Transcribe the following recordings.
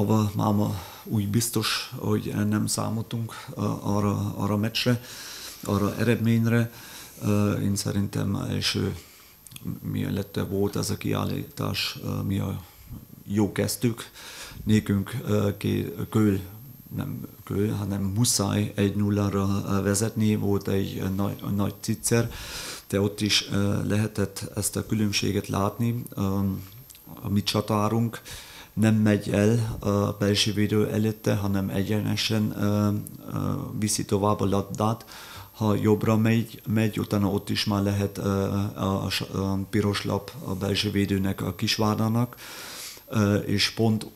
aber máma úgy biztos, hogy nem számoltunk arra, arra meccsre, arra eredményre. Én szerintem első mielőtt volt ez a kiállítás, mi a jó kezdtük. Nékünk köl, nem köl, hanem muszáj egy nullára vezetni, volt egy nagy, nagy cicer, de ott is lehetett ezt a különbséget látni. A mi csatárunk nem megy el a belső védő előtte, hanem egyenesen viszi tovább a labdát, ha jobbra megy, megy, utána ott is már lehet a, a, a piros lap a belső védőnek, a kisvárdának, és pont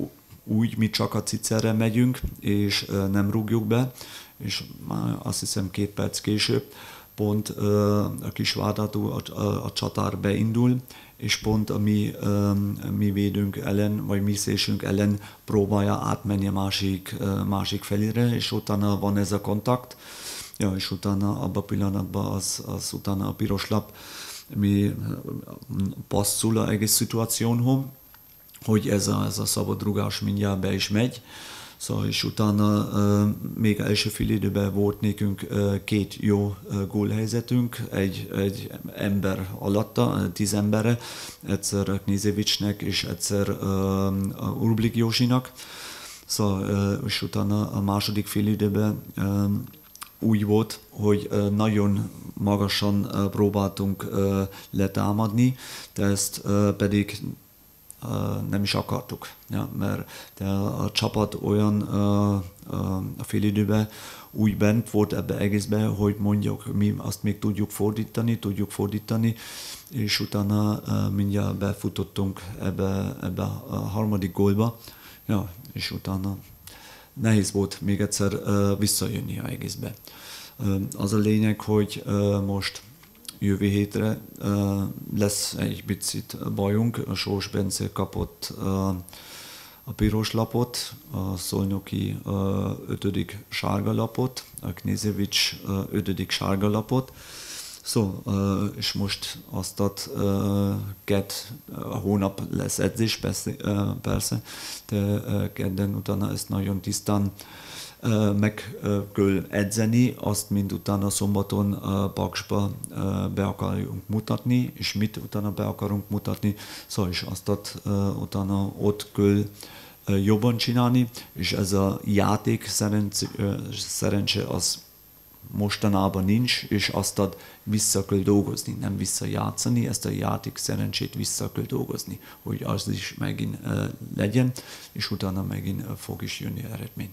úgy mi csak a cicerre megyünk, és nem rúgjuk be, és már azt hiszem két perc később pont a kisvádától a, a, a csatár beindul, és pont a mi, mi védünk ellen, vagy mi szésünk ellen próbálja átmenni a másik, másik felére, és utána van ez a kontakt, ja, és utána abban a pillanatban az, az utána a piros lap, mi passzul a egész szituációhoz, hogy ez a, ez a szabad rugás mindjárt be is megy, Szóval, és utána még első fél időben volt nekünk két jó gólhelyzetünk, egy, egy ember alatta, tíz emberre, egyszer Knézevicsnek és egyszer Urblik Józsinak. Szóval, és utána a második fél időben úgy volt, hogy nagyon magasan próbáltunk letámadni, de ezt pedig nem is akartuk, ja, mert a csapat olyan a félidőben úgy bent volt ebbe egészben, hogy mondjuk mi azt még tudjuk fordítani, tudjuk fordítani, és utána mindjárt befutottunk ebbe, ebbe a harmadik gólba, ja, és utána nehéz volt még egyszer visszajönni a egészbe. Az a lényeg, hogy most jövő hétre lesz egy picit bajunk. A Sós Bence kapott a piros lapot, a Szolnoki ötödik sárga lapot, a Knézevics ötödik sárga lapot, Szó, és most azt a két hónap lesz edzés, persze, persze de kedden utána ezt nagyon tisztán meg kell edzeni, azt mind utána szombaton Paksba be akarunk mutatni, és mit utána be akarunk mutatni, szóval is azt utána ott kell jobban csinálni, és ez a játék szerencse, szerencse az mostanában nincs, és azt ad vissza kell dolgozni, nem visszajátszani, ezt a játék szerencsét vissza kell dolgozni, hogy az is megint legyen, és utána megint fog is jönni eredmény.